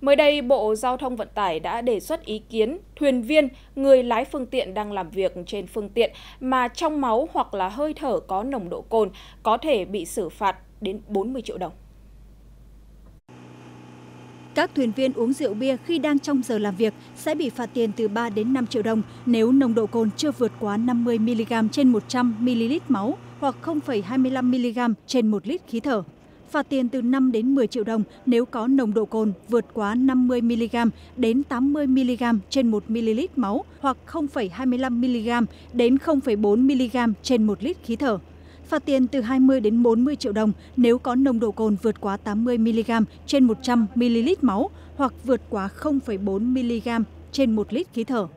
Mới đây, Bộ Giao thông Vận tải đã đề xuất ý kiến thuyền viên, người lái phương tiện đang làm việc trên phương tiện mà trong máu hoặc là hơi thở có nồng độ cồn có thể bị xử phạt đến 40 triệu đồng. Các thuyền viên uống rượu bia khi đang trong giờ làm việc sẽ bị phạt tiền từ 3 đến 5 triệu đồng nếu nồng độ cồn chưa vượt quá 50 mg trên 100 ml máu hoặc 0,25 mg trên 1 lít khí thở. Phạt tiền từ năm đến 10 triệu đồng nếu có nồng độ cồn vượt quá 50 mg đến 80 mg trên một ml máu hoặc 0,25 mg đến bốn mg trên một lít khí thở phạt tiền từ 20 đến 40 triệu đồng nếu có nồng độ cồn vượt quá 80 mg trên 100 ml máu hoặc vượt quá 0,4 mg trên 1 lít khí thở.